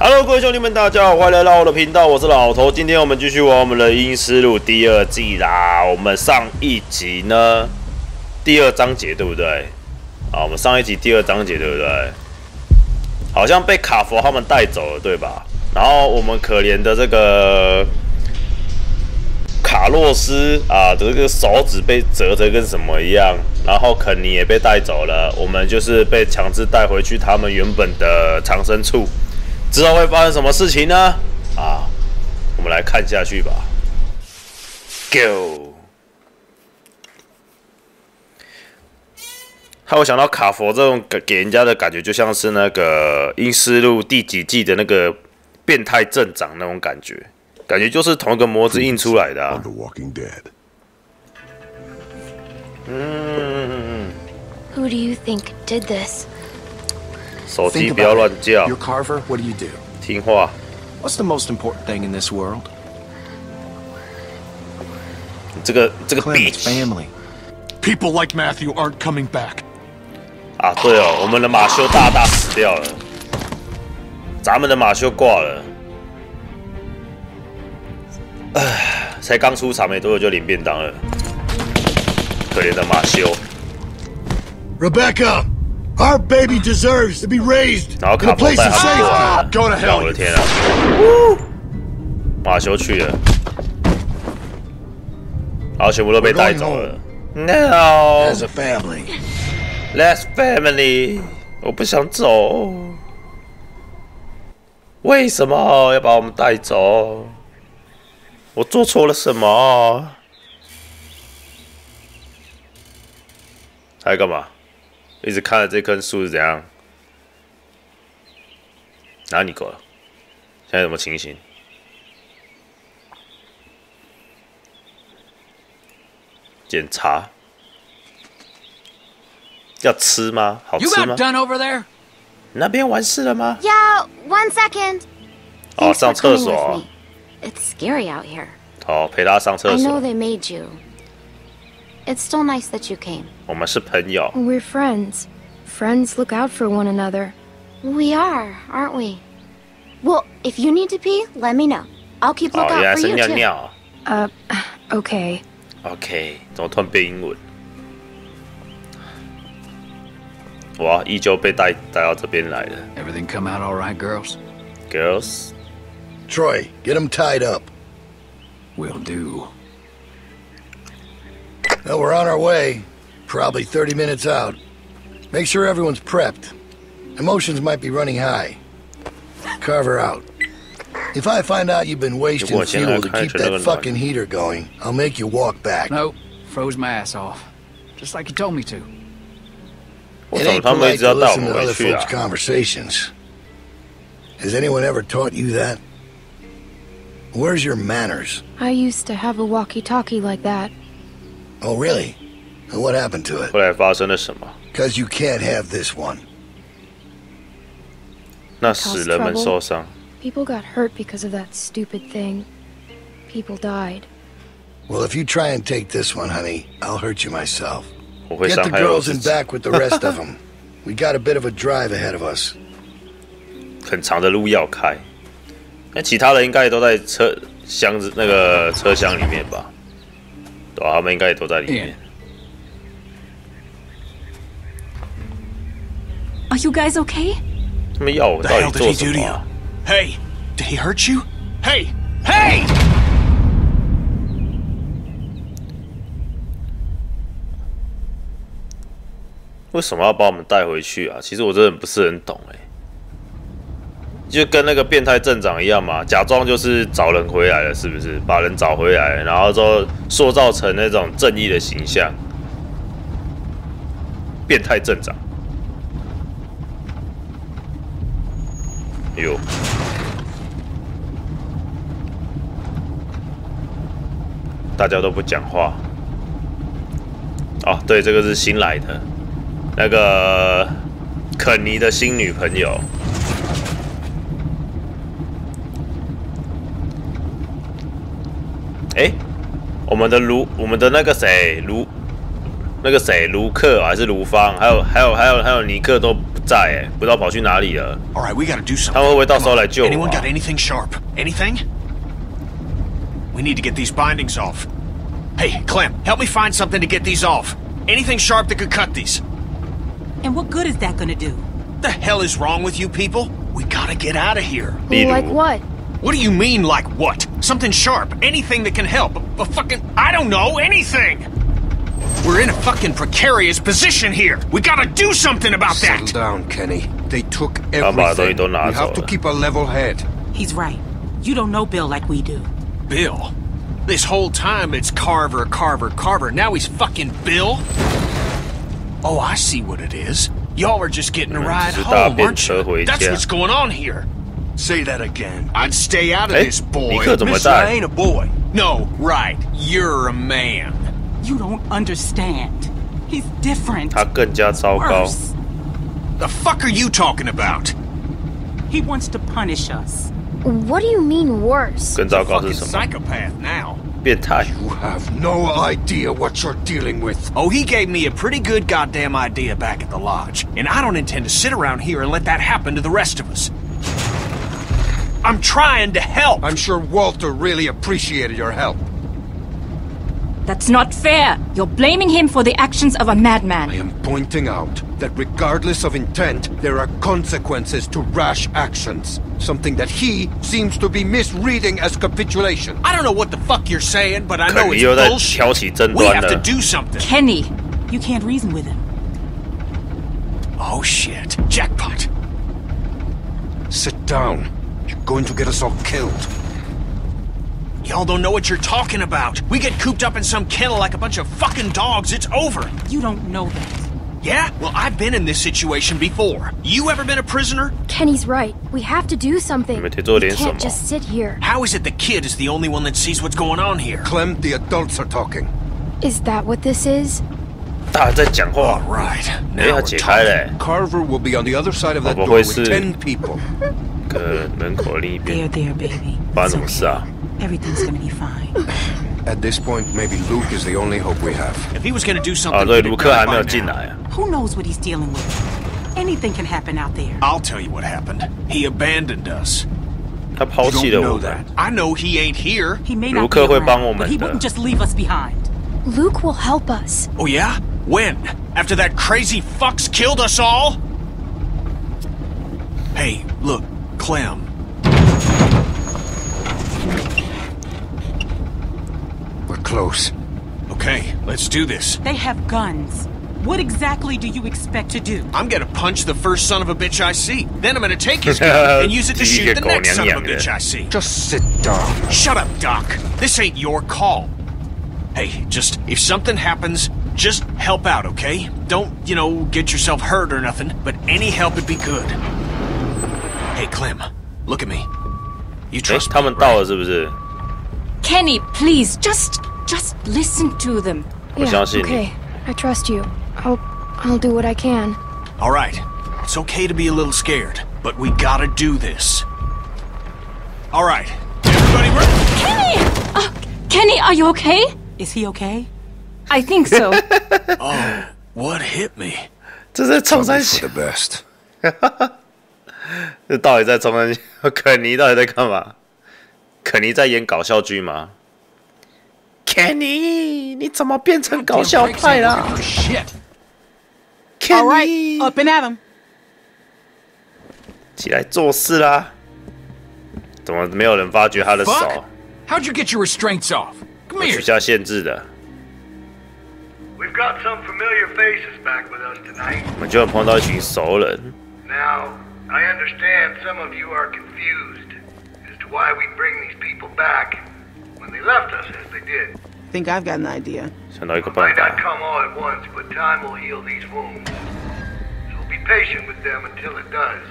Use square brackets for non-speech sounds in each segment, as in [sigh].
Hello，各位兄弟们，大家好，欢迎来到我的频道，我是老头。今天我们继续玩我们的《阴尸路》第二季啦。我们上一集呢，第二章节对不对？啊，我们上一集第二章节对不对？好像被卡佛他们带走了，对吧？然后我们可怜的这个卡洛斯啊，的这个手指被折成跟什么一样，然后肯尼也被带走了，我们就是被强制带回去他们原本的藏身处。之后会发生什么事情呢？啊，我们来看下去吧。Go。他有想到卡佛这种给给人家的感觉，就像是那个《阴尸路》第几季的那个变态镇长那种感觉，感觉就是同一个模子印出来的.嗯，Who do you think did this? 手机不要乱叫 You're，Carver. What do you do? 听话。What's the most important thing in this world? 这个这个 bitch family. People like Matthew aren't coming back. 啊，对哦，我们的马修大大死掉了，咱们的马修挂了。唉，才刚出场没多久就领便当了，可怜的马修。Rebecca, our baby deserves to be raised 然后 in 卡 a 佛 place 带 of 他们过 safety. 来， Go to 让 hell. 我的天啊！马修去了，然后全部都被带走了。No， As a family. Last family，我不想走。为什么要把我们带走？我做错了什么？还干嘛？ 一直看着这棵树是怎样？哪里够了？现在什么情形？检查？要吃吗？好吃吗？那边完事了吗？Yeah, one second. 哦，上厕所。It's scary out here. 哦，陪他上厕所。I know they made you. It's still nice that you came. 我们是朋友， We're friends. Friends look out for one another. We are, aren't we? Well, if you need to pee, let me know. I'll keep 哦， lookout 原来 for 是 you 尿 too. 尿。 Uh, [sighs] okay. OK，怎么突然变英文？我依旧被带带到这边来了 Everything come out all right, girls? ，girls。 Troy, get him tied up. Will do. Well, we're on our way. Probably 30 minutes out. Make sure everyone's prepped. Emotions might be running high. Carver out. If I find out you've been wasting fuel to keep that fucking heater going, I'll make you walk back. No, froze my ass off. Just like you told me to. It ain't polite to listen to other folks' conversations. Has anyone ever taught you that? Where's your manners? I used to have a walkie-talkie like that. Oh, really? And what happened to it? 后来发生了什么？ Because you can't have this one. 那使人们受伤。 People got hurt because of that stupid thing. People died. Well, if you try and take this one, honey, I'll hurt you myself. 我会 Get 伤 the 害我 girls 自 in 己。 back with the rest of [laughs] them. We got a bit of a drive ahead of us. 很长的路要开。那其他人应该也都在车箱子那个车厢里面吧？ 对吧、他们应该也都在里面。Are you guys okay? 他们要我底 did 做什么啊、Hey, did he hurt you? Hey, hey! 为什么要把我们带回去啊？其实我真的不是很懂哎、就跟那个变态镇长一样嘛，假装就是找人回来了，是不是？把人找回来，然后之后塑造成那种正义的形象。变态镇长，哟，大家都不讲话。哦，对，这个是新来的，那个肯尼的新女朋友。哎，我们的卢，我们的那个谁卢，那个谁卢克还是卢芳，还有还有还有还有尼克都不 在哎，不知道跑去哪里了。 All right, we gotta do something. 他们会不会到时候来救我 Anyone 啊 got anything sharp? Anything? We need to get these bindings off. Hey, Clem, help me find something to get these off. Anything sharp that could cut these. And what good is that gonna do? The hell is wrong with you people? We gotta get out of here. 例如 Like what? What do you mean, like what? Something sharp, anything that can help, a, a fucking... I don't know, anything! We're in a fucking precarious position here! We gotta do something about that! Settle down, Kenny. They took everything. We have to keep a level head. He's right. You don't know Bill like we do. Bill? This whole time it's Carver, Carver, Carver. Now he's fucking Bill? Oh, I see what it is. Y'all are just getting a ride home, aren't you? That's what's going on here. Say that again. I'd stay out of hey, this, boy. Miss, I ain't a boy. No, right. You're a man. You don't understand. He's different. Worse. The fuck are you talking about? He wants to punish us. What do you mean worse? He's a psychopath now. You have no idea what you're dealing with. Oh, he gave me a pretty good goddamn idea back at the lodge, and I don't intend to sit around here and let that happen to the rest of us. I'm trying to help. I'm sure Walter really appreciated your help. That's not fair. You're blaming him for the actions of a madman. I am pointing out that regardless of intent, there are consequences to rash actions. Something that he seems to be misreading as capitulation. I don't know what the fuck you're saying, but I know it's uh, bullshit. We have to do something. Kenny, you can't reason with him. Oh shit. Jackpot. Sit down You're going to get us all killed. Y'all don't know what you're talking about. We get cooped up in some kennel like a bunch of fucking dogs, it's over. You don't know that. Yeah? Well, I've been in this situation before. You ever been a prisoner? Kenny's right. We have to do something. 你们得做 We 点什 can't 么？ just sit here. How is it the kid is the only one that sees what's going on here? Clem, the adults are talking. Is that what this is? 大人在讲 All 话。 right. 哎， Now 他 we're 解开 talking. 嘞， Carver will be on the other side of that Oh, door with 不会是- ten people. [laughs] 个门口另一 There, 边 there, baby. 发 It's 生什么事啊？ okay. Everything's gonna be fine. At this point, maybe Luke is the only hope we have. If he was gonna do 啊， something, 对， he'd have 卢克 done 还 it 没有 by 进 now. 来啊。 Who knows what he's dealing with? Anything can happen out there. I'll tell you what happened. He abandoned us. 他抛弃 You 了 don't 我 know 们 that.。 I know he ain't here. He may 卢 not 克 be 会帮 around, 我 but 们 he 的。 wouldn't just leave us behind. Luke will help us. Oh yeah? When? After that crazy fucks killed us all? Hey, look, Clem. We're close. Okay, let's do this. They have guns. What exactly do you expect to do? I'm gonna punch the first son of a bitch I see. Then I'm gonna take his gun [laughs] and use it to shoot the next son of a bitch I see. Just sit down. Shut up, Doc. This ain't your call. Hey, just if something happens, just help out, okay? Don't, you know, get yourself hurt or nothing, but any help would be good. Hey, Clem, look at me. You 哎 trust，他 me, 们到 right? 了是不是？ Kenny, please, just just listen to them. 我 Yeah, 相信你。 okay. I trust you. I'll I'll do what I can. All right. It's okay to be a little scared, but we gotta do this. All right. Everybody, re- Kenny! Uh, Kenny, are you okay? Is he okay? I think so. [laughs] what hit me? 这是冲 Probably 山 for 小 the，best. [laughs] [laughs] 这到底在冲山小？肯尼到底在干嘛？肯尼在演搞笑剧吗？肯尼，你怎么变成搞笑派啦？Shit. 肯 All right, 尼，up and at him. 起来做事啦！怎么没有人发觉他的手 How'd you get your restraints off? Come 取 here. 取消限制的？We've got some familiar faces back with us tonight. 我们就碰到一群熟人。Now, I understand some of you are confused as to why we bring these people back when they left us as they did. I think I've got an idea. So no we might not come all at once, but time will heal these wounds. So be patient with them until it does.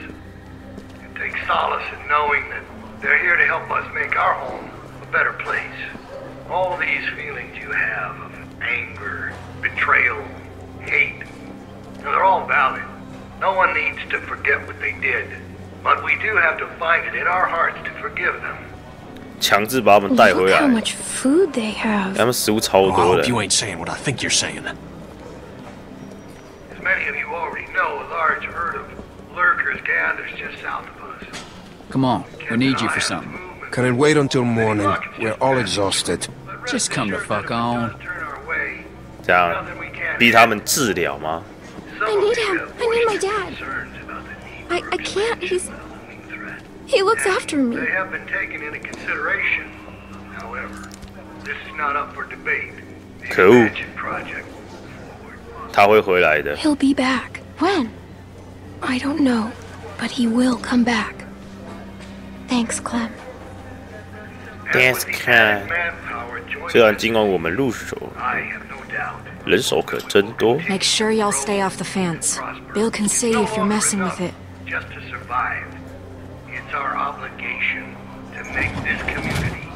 And take solace in knowing that they're here to help us make our home a better place. All these feelings you have of anger, betrayal, hate, they're all valid. No one needs to forget what they did. But we do have to find it in our hearts to forgive them. 强制把他们带回 Look 来 how。much food they have. 他们食物超 Oh, I 多 hope 的 you。ain't saying what I think you're saying. As many of you already know, a large herd of Marker's gathers just south of us. Come on, we need you for something. Can it wait until morning? We're all exhausted. Just come the fuck on. 这样逼他们治疗吗？ I need him. I need my dad. I, I can't. He's. He looks after me. They have been taken into consideration. However, this is not up for debate. The 可恶， expansion project 他会回来的。 He'll be back. When? I don't know, but he will come back. Thanks, Clem. Dance can，虽然尽管我们入手，人手可真多。 Make sure y'all stay off the fence. Bill can see if you're messing with it. just to survive. It's our obligation to make this community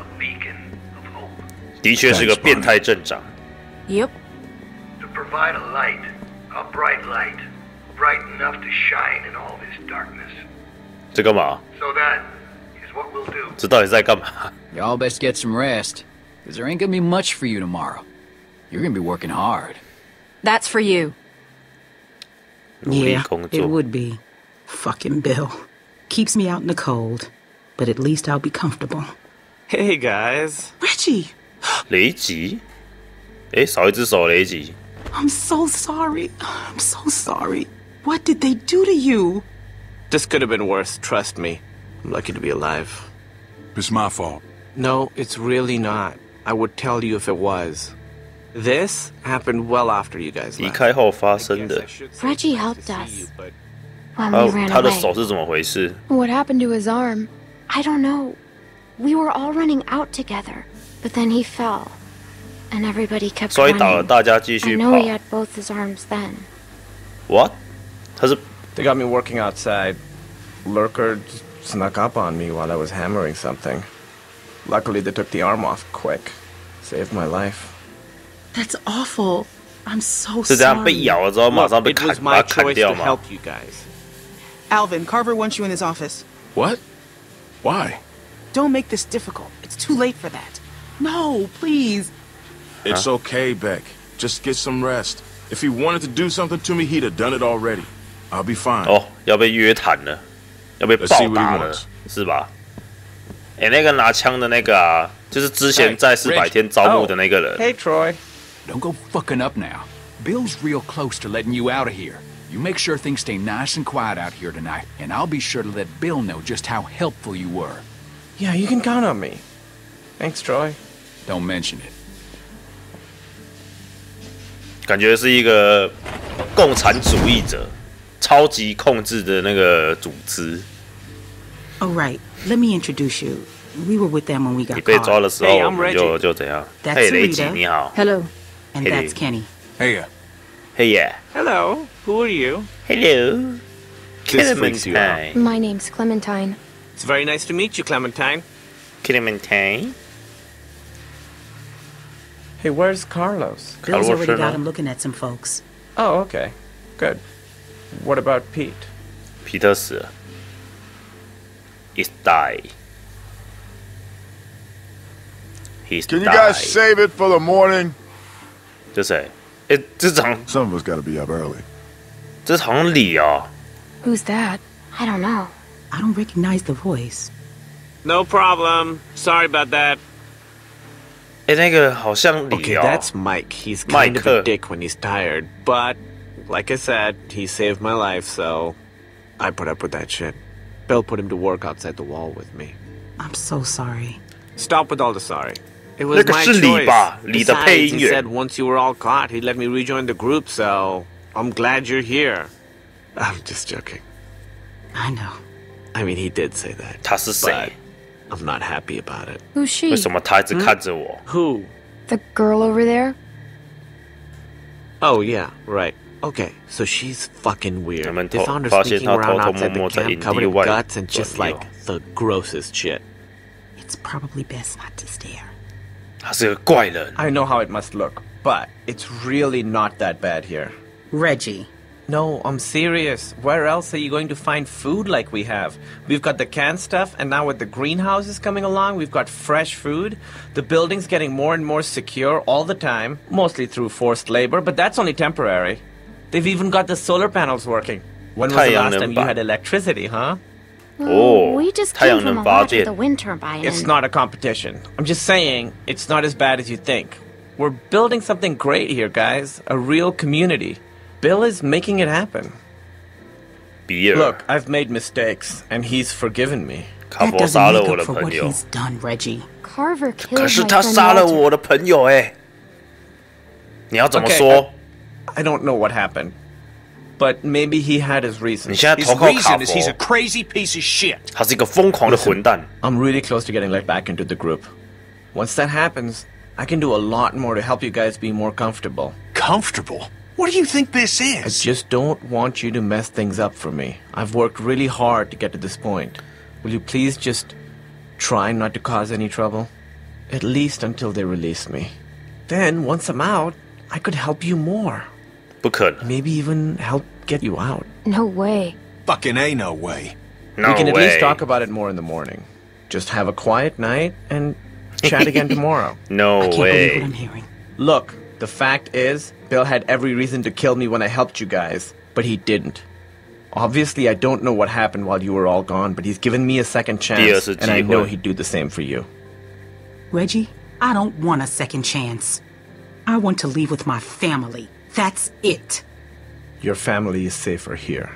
a beacon of hope. 的确是个变态镇长。 Yep. To provide a light, a bright light, bright enough to shine in all this darkness. 这干嘛？ So that is what we'll do. 这到底在干嘛？ Y'all best get some rest, because there ain't gonna be much for you tomorrow. You're gonna be working hard. That's for you. 努力 Yeah, 工 it 作。 would be. Fucking Bill. Keeps me out in the cold, but at least I'll be comfortable. Hey guys. Reggie, [gasps] 雷吉，诶，少一只手，雷吉。 I'm so sorry. I'm so sorry. What did they do to you? This could have been worse, trust me. I'm lucky to be alive. It's my fault. No, it's really not. I would tell you if it was. This happened well after you guys 离 left. 开后发生的。 Reggie helped us when 还 we 有 ran 他的 away. 手是怎么回事？ What happened to his arm? I don't know. We were all running out together, but then he fell, and everybody kept 摔倒了， running. 大家继 I 续 know 跑 he。had both his arms then. What？他是 They got me working outside. Lurker snuck up on me while I was hammering something. Luckily, they took the arm off quick. Saved my life. That's awful. I'm so 是这样被 sorry. 咬了之后马 Look, 上被 it 砍， was 把 my 它砍 choice 掉 to 吗 help？you guys. Alvin, Carver wants you in his office. What? Why? Don't make this difficult. It's too late for that. No, please. It's okay, Beck. Just get some rest. If he wanted to do something to me, he'd have done it already. I'll be fine. 哦，要被约谈了，要被 Let's 暴 see what 打 he 了 wants.，是吧？哎，那个拿枪的那个啊，就是之前在四百天招募的那个人。 Hey, Troy. Don't go fucking up now. Bill's real close to letting you out of here. You make sure things stay nice and quiet out here tonight, and I'll be sure to let Bill know just how helpful you were. Yeah, you can count on me. Thanks, Troy. Don't mention it. 感觉是一个共产主义者，超级控制的那个组织。 All right, let me introduce you. We were with them when we 你 got 被抓 caught. 的时候， Hey, 我 I'm 们就 Reggie. 就怎样？ That's 嘿，雷吉 Sarita. 你好， Hello. And that's Kenny. Hey, yeah. Hey, yeah. Hello. Who are you? Hello. This Clementine. My name's Clementine. It's very nice to meet you, Clementine. Clementine. Hey, where's Carlos? Bill's already got him looking at some folks. Oh, okay. Good. What about Pete? Peter's uh, He's died. He's Can you guys save it for the morning? 这谁？哎，这场 Some of us gotta be up early. 这好像李哦， Who's that? I don't know. I don't recognize the voice. No problem. Sorry about that. 哎，那个好像李 Okay, 哦。 that's Mike. He's kind of a Mike. dick when he's tired, but like I said, he saved my life, so I put up with that shit. Bill put him to work outside the wall with me. I'm so sorry. Stop with all the sorry. It was 那个 my 是李 choice. 吧？李的配 Besides, 音 he 员 said。once you were all caught, he'd let me rejoin the group, so I'm glad you're here. I'm just joking. I know. I mean, he did say that. 他是谁？ I'm not happy about it. Who's she? 为什么他一直看着我？ Who? The girl over there? Oh, yeah, right. Okay, so she's fucking weird. 他们 They 偷 found her 发现 sneaking 他 around 偷偷摸 outside the 摸在 camp 营 covered 地 in 外 guts and just 转 like 悠。 the grossest shit. It's probably best not to stare. I know how it must look, but it's really not that bad here. Reggie. No, I'm serious. Where else are you going to find food like we have? We've got the canned stuff, and now with the greenhouses coming along, we've got fresh food. The building's getting more and more secure all the time, mostly through forced labor, but that's only temporary. They've even got the solar panels working. When was the last time you had electricity, huh? Oh, we just 太 came 阳 from 能 a 发 lot 电 with the wind turbine. It's and- not a competition. I'm just saying, it's not as bad as you think. We're building something great here, guys. A real community. Bill is making it happen. 比尔 Look, I've made mistakes, and he's forgiven me. 卡 That 佛 doesn't 杀了 make 我的 up for 朋 what 友， he's done, Reggie. Carver killed 可是 my 他 friend 杀了 Walter. 我的朋友哎，你要怎么 Okay, 说？ I don't know what happened, but maybe he had his 你 reasons. 现在 His 投靠卡 reason is he's a 佛， crazy piece of shit. 他是一个疯狂的混蛋。 I'm really close to getting let back into the group. Once that happens, I can do a lot more to help you guys be more comfortable. Comfortable? What do you think this I is? just don't want you to mess things up for me. I've worked really hard to get to this point. Will you please just try not to cause any trouble? At least until they release me. Then, once I'm out, I could help you more. But could. Maybe even help get you out. No way. Fucking A, no way. No We can at least talk about it more in the morning. Just have a quiet night and chat again [laughs] tomorrow. No I can't way. Believe what I'm hearing. Look, the fact is, Bill had every reason to kill me when I helped you guys, but he didn't. Obviously, I don't know what happened while you were all gone, but he's given me a second chance, and I know he'd do the same for you. Reggie, I don't want a second chance. I want to leave with my family. That's it. Your family is safer here.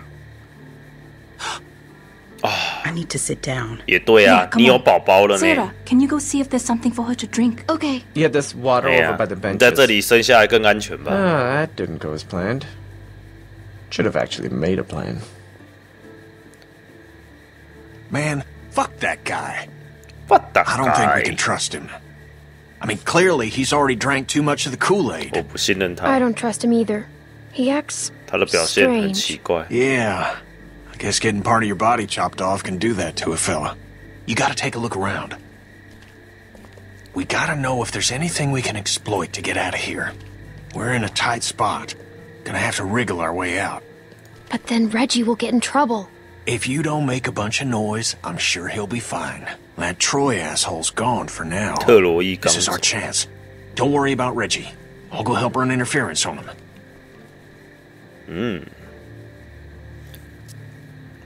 I need to sit down. 也对啊 Yeah，come，你有 on 宝宝了 Sarah, 呢。 can you go see if there's something for her to drink? Okay. Yeah, there's water 哎 over 呀 by the，你 benches. 在这里生下来更安全吧？ Ah, that didn't go as planned. Should have actually made a plan. Man, fuck that guy. What the I don't think we guy？ can trust him. I mean, clearly he's already drank too much of the Kool-Aid. I don't trust him either. He acts strange. Yeah. I guess getting part of your body chopped off can do that to a fella. You gotta take a look around. We gotta know if there's anything we can exploit to get out of here. We're in a tight spot. Gonna have to wriggle our way out. But then Reggie will get in trouble. If you don't make a bunch of noise, I'm sure he'll be fine. That Troy asshole's gone for now. 特洛伊钢 This is our，chance. Don't worry about Reggie. I'll go help run interference on him. 嗯。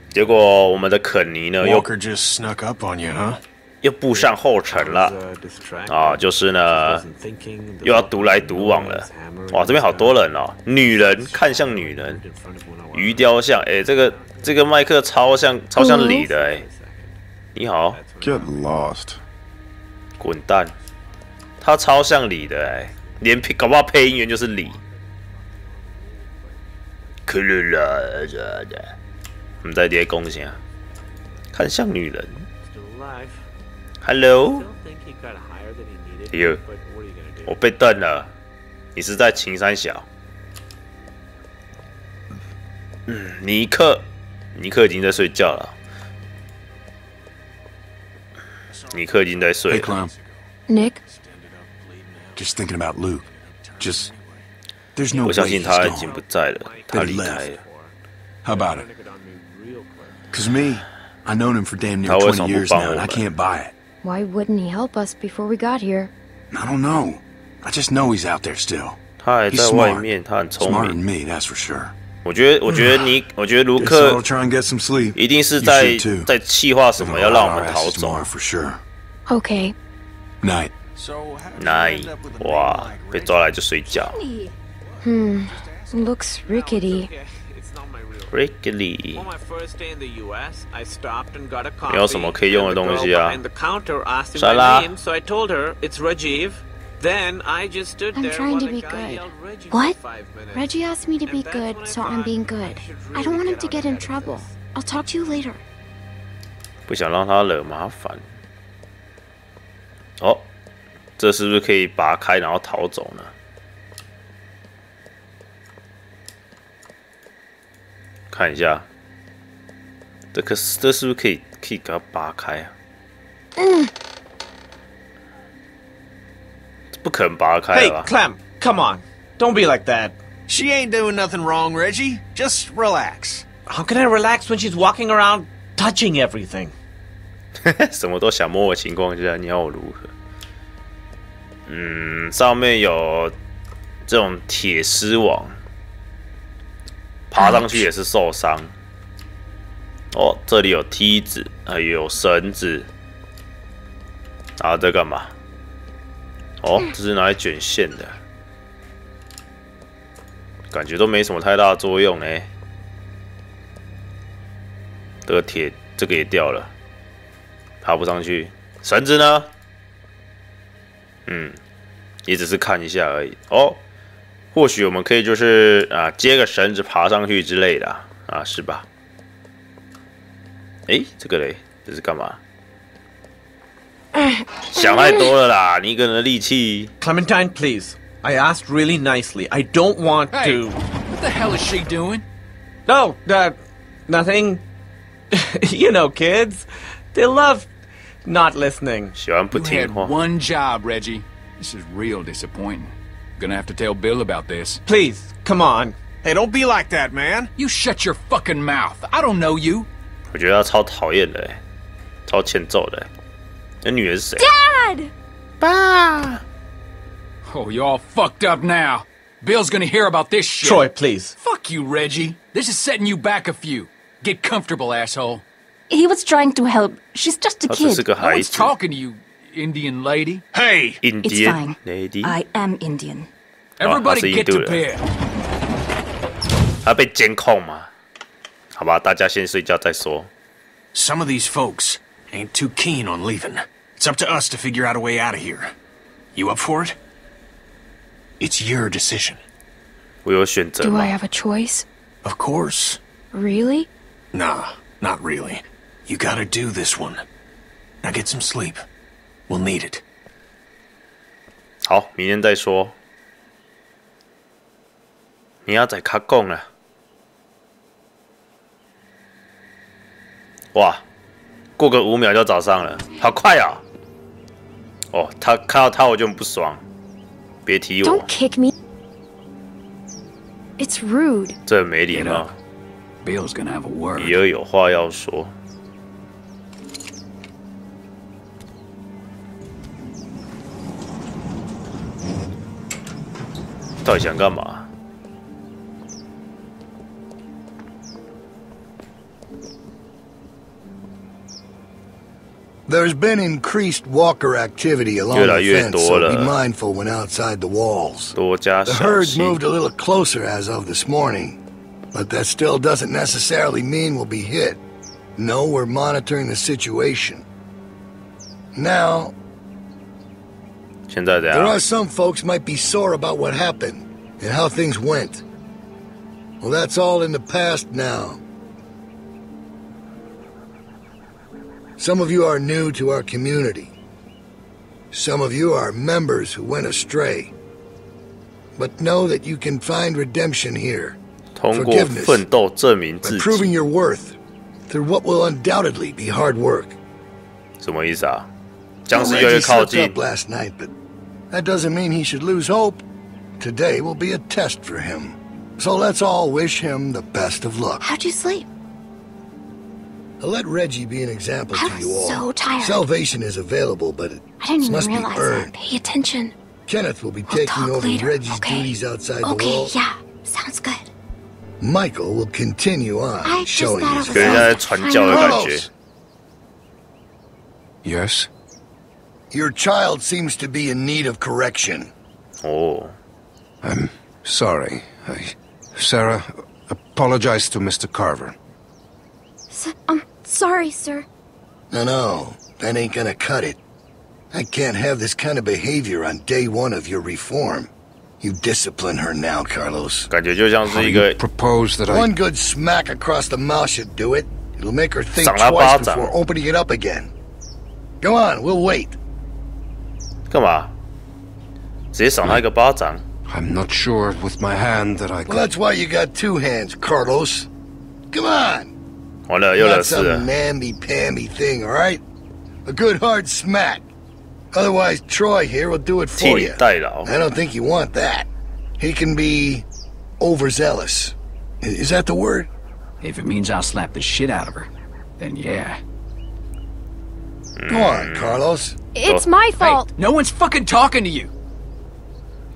结果我们的肯尼呢，又 Walker just snuck up on you, huh? 又步上后尘了啊！就是呢，又要独来独往了。哇，这边好多人哦，女人看向女人，鱼雕像，哎，这个这个麦克超像超像李的哎。你好，Get lost. 滚蛋！他超像李的哎，连配搞不好配音员就是李。可了啦的，我们在叠贡献啊，看像女人。Hello，哟，我被瞪了，你是在秦山小？嗯，尼克，尼克已经在睡觉了。尼克已经在睡 Hey, 了。 Clown. Nick? Just thinking about Luke. Just. There's no 我 way 相信 he's 他已 gone. 经不在了，他离开了。 How about it? Cause me, I known him for damn near 他为什么 20不 years 帮 now, 我 and I 们？ can't buy it. Why wouldn't he help us before we got here? I don't know. I just know he's out there still. 他还 He's 在外 smart. 面，他很聪 Smarter 明 than。me, that's for sure. 我觉得，我觉得尼，我觉得卢 Guess 克 I'll try and get some sleep. 一定是 You 在 should too. 在计划什么，要让我们逃 Our asses 走 tomorrow。for sure. Okay. Night. 那哇，被抓来就睡觉。 Hmm. Looks rickety. Rickly， On my first day in the U.S., I stopped and got a 没有 coffee. 什么可以用的 and the 东 girl 西啊 behind the counter asked me 沙拉 my name, so I told her it's Rajiv. Then I just stood I'm there trying while to the be guy good. yelled Reggie What? for five minutes. Reggie asked me to be good, so I'm being good. I don't want him to get in trouble. I'll talk to you later. 不想让他惹麻烦。哦，这是不是可以拔开然后逃走呢？看一下，这个是这是不是可以可以给它拔开啊？嗯这 不可能拔开 Hey, 了？Clem, come on. Don't be like that. She ain't doing nothing wrong, Reggie. Just relax. How can I relax when she's walking around touching everything? 什么都想摸的情况下，你要我如何？嗯，上面有这种铁丝网，爬上去也是受伤。哦，这里有梯子，还有绳子。然后，这干嘛？哦，这是拿来卷线的，感觉都没什么太大的作用呢。这个铁，这个也掉了，爬不上去。绳子呢？嗯，也只是看一下而已。哦，或许我们可以就是啊，接个绳子爬上去之类的啊，是吧？哎，这个嘞，这是干嘛？[laughs] 想太多了啦！你一个人的力气。 Clementine, please. I asked really nicely. I don't want Hey, to. what the hell is she doing? No, uh, nothing. [laughs] you know, kids. They love not listening. 喜欢不 You 听 had 话。 one job, Reggie. This is real disappointing. Gonna have to tell Bill about this. Please, come on. Hey, don't be like that, man. You shut your fucking mouth. I don't know you. 我觉得他超讨厌的欸，超欠揍的欸。 那女人是谁？ Dad! 爸。 Oh, you all fucked up now. Bill's gonna hear about this shit. Troy, please. Fuck you, Reggie. This is setting you back a few. Get comfortable, asshole. He was trying to help. She's just a 他只 kid. 是个 No 孩 one's 子。 talking to you, Indian lady. Hey! It's Indian fine. lady， I am Indian. Everybody Oh, I see get you to do it. bed. 他被监控嘛？好吧，大家先睡觉再说。 Some of these folks ain't too keen on leaving. It's up to us to figure out a way out of here. You up for it? It's your decision. 我有选择 Do 吗 I？have a choice? Of course. Really? Nah, not really. You gotta do this one. Now get some sleep. We'll need it. 好，明天再说。明仔载卡讲了。哇， 过个五秒就早上了，好快啊！哦，他看到他我就很不爽，别提我 Don't，kick me. It's rude. 这很没礼貌。Bill's gonna have a word. 比尔有话要说。到底想干嘛？There's been increased walker activity along the fence, so be mindful when outside the walls. The herd moved a little closer as of this morning, but that still doesn't necessarily mean we'll be hit. No, we're monitoring the situation. Now, there are some folks might be sore about what happened and how things went. Well, that's all in the past now. Some of you are new to our community. Some of you are members who went astray. But know that you can find redemption here 通过奋斗证明 by 自 proving 己， your worth through what will undoubtedly be hard work. 什么意思啊？僵尸 Reggie 越来越靠 slipped 近 up，last night, but that doesn't mean he should lose hope. Today will be a test for him. So let's all wish him the best of luck. How'd you sleep? Let Reggie be an example I to you all. so tired. Salvation is available, but it I didn't must even realize be earned. That. Pay attention. Kenneth will be we'll taking over later. Reggie's okay. duties outside okay, the wall. Okay, yeah. Sounds good. Michael will continue on I showing his 그냥 Yes? Your child seems to be in need of correction. Oh. I'm sorry. I, Sarah, apologize to Mr. Carver. Um, sorry, sir. No, no, that ain't gonna cut it. I can't have this kind of behavior on day one of your reform. You discipline her now, Carlos. 感觉就像 How 是 do 一 you 个 propose that I... One good smack across the mouth should do it. It'll make her think 赏她 twice 巴掌。 before opening it up again. Go on, we'll wait. 干嘛？直接赏他一个巴掌。 I'm not sure with my hand that I Well, could... that's why you got two hands, Carlos. Come on. 完了，又惹 Not 事 some 了。 namby-pamby thing, all right? A good hard smack. Otherwise, Troy here will do it 替 for 你 you. 代劳。 I don't think you want that. He can be overzealous. I- Is that the word? If it means I'll slap the shit out of her, then yeah. Go on, Carlos. It's my fault. No one's fucking talking to you.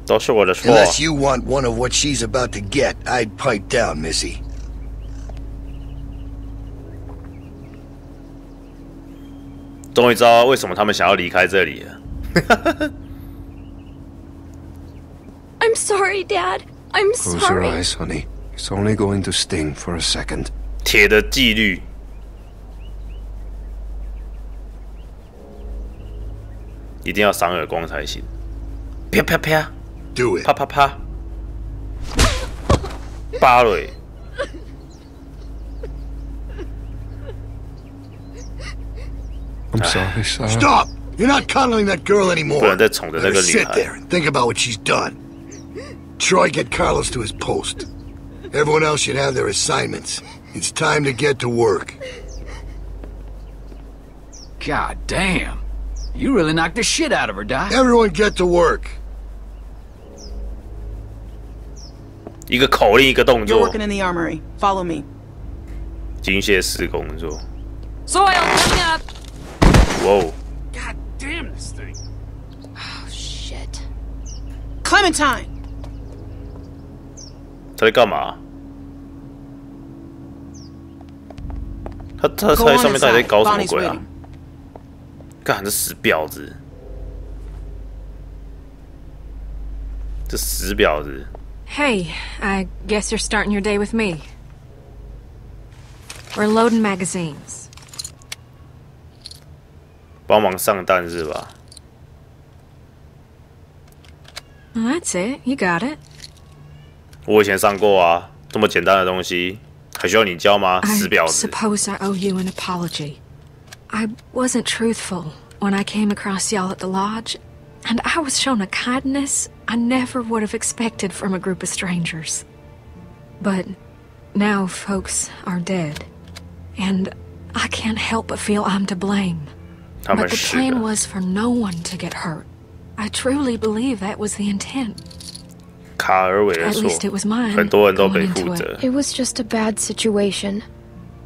都是我的错。 Unless you want one of what she's about to get, I'd pipe down, Missy. 终于知道为什么他们想要离开这里了。I'm sorry, Dad. I'm Close your sorry. eyes, honey. It's only going to sting for a second. 铁的纪律，一定要赏耳光才行。啪啪啪 Do it. 啪啪啪，芭蕾。I'm sorry, Sarah. Stop! You're not coddling that girl anymore. 不能再宠着那 Let 个 her 女 sit 孩。 there and think about what she's done. Troy, get Carlos to his post. Everyone else should have their assignments. It's time to get to work. God damn. You really knocked the shit out of her, Doc. Everyone get to work. 一个口令，一个动 You're 作 working，in the armory. Follow me. 机械式工作。 Soil, coming up. 哇哦， God damn this thing. Oh, shit. Clementine! 他在干嘛？他他 Go 在 on 上面到底在 inside. 搞什么 Bonnie's 鬼啊 waiting.？干这死婊子！这死婊子！ Hey, I guess you're starting your day with me. We're loading magazines. 帮忙上弹是吧？ Well, that's it. You got it. 我以前上过啊，这么简单的东西，还需要你教吗？死 I 婊子！ suppose I owe you an apology. I wasn't truthful when I came across y'all at the lodge, and I was shown a kindness I never would have expected from a group of strangers. But now folks are dead, and I can't help but feel I'm to blame. 他们 But the 是 plan 的， was for no one to get hurt. I truly believe that was the intent. 卡尔韦的 At 错 least it was mine，很多人都 going 得 into 负 it. 责。 It was just a bad situation.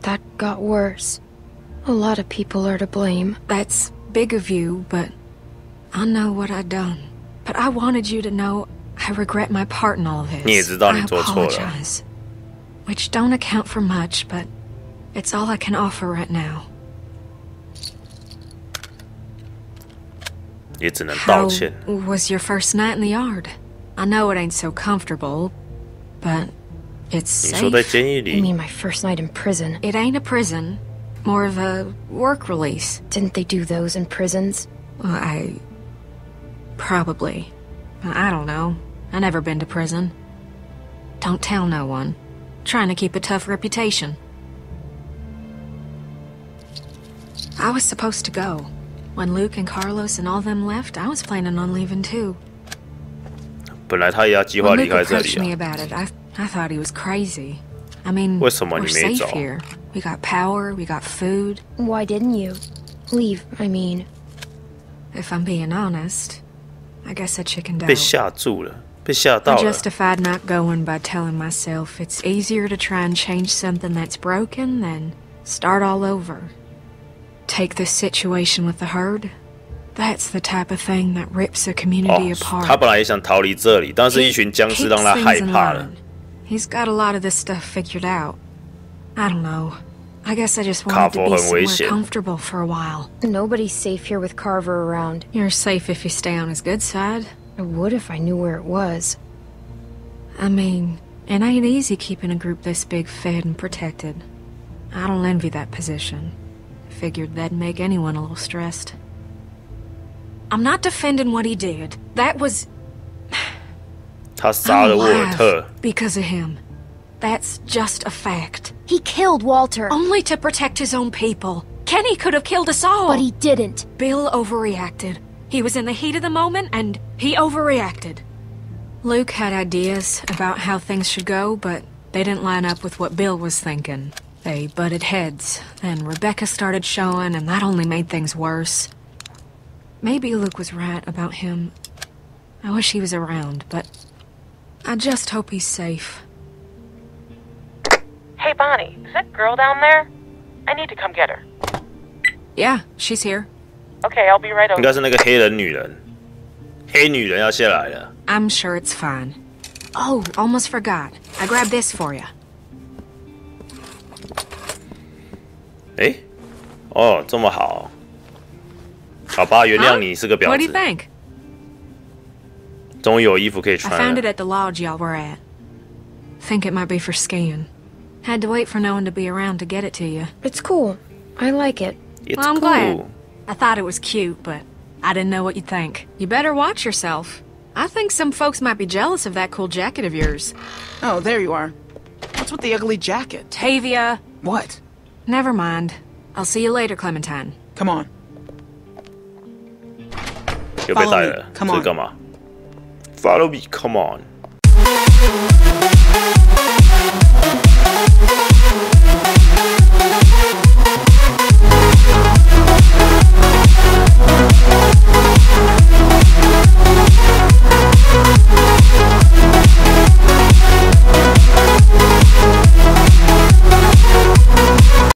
That got worse. A lot of people are to blame. That's big of you, but I know what I done. But I wanted you to know I regret my part in all of this. 你也知道你 I 做错了。 apologize. Which don't account for much, but it's all I can offer right now. It's an anthology. How was your first night in the yard? I know it ain't so comfortable, but it's safe. I mean, my first night in prison. It ain't a prison. More of a work release. Didn't they do those in prisons? Well, I... Probably. I don't know. I never been to prison. Don't tell no one. Trying to keep a tough reputation. I was supposed to go. When Luke and Carlos and all them left, I was planning on leaving too. 本来他也要计划 When 离 Luke 开这 approached me 里啊， about it, I I thought he was crazy. I mean, 为什么 we're 你没 safe 走？ here. We got power, we got food. Why didn't you? Leave, I mean. If I'm being honest, I guess I chickened 被 out. 吓住了，被吓 I 到了。 justified not going by telling myself it's easier to try and change something that's broken than start all over. Take this situation with the herd. That's the type of thing that rips a 哦 community，apart. 他本来也想逃离这里，但是一群僵尸让他 Keeps 害 things in 怕了 line.。He's got a lot of this stuff figured out. I don't know. I guess I just 卡 wanted to 佛 be 很危 somewhere 险。 comfortable for a while. Nobody's safe here with Carver around. You're safe if you stay on his good side. I would if I knew where it was. I mean, it ain't easy keeping a group this big fed and protected. I don't envy that position. Figured that'd make anyone a little stressed. I'm not defending what he did. That was... [sighs] I'm alive because of him. That's just a fact. He killed Walter. Only to protect his own people. Kenny could have killed us all. But he didn't. Bill overreacted. He was in the heat of the moment, and he overreacted. Luke had ideas about how things should go, but they didn't line up with what Bill was thinking. They butted heads. Then Rebecca started showing, and that only made things worse. Maybe Luke was right about him. I wish he was around, but I just hope he's safe. Hey, Bonnie, is that girl down there? I need to come get her. Yeah, she's here. Okay, I'll be right 应 over. 该是那个黑人女人，黑女人要下来了。 I'm sure it's fine. Oh, almost forgot. I grabbed this for you. 诶，哦，这么好， 好吧，原谅 Huh? 你是个婊 What do you 子， think? 终于有衣服可以 I 穿 found 了 it。at the lodge y'all were at. Think it might be for skiing. Had to wait for no one to be around to get it to you. It's cool. I like it. It's well, I'm glad. cool. I thought it was cute, but I didn't know what you'd think. You better watch yourself. I think some folks might be jealous of that cool jacket of yours. Oh, there you are. What's with the ugly jacket? Tavia! What? Never mind. I'll see you later, Clementine. Come on. 又被 Follow 带 me. 了，这 Come 是 on. 干嘛？Follow me, come on。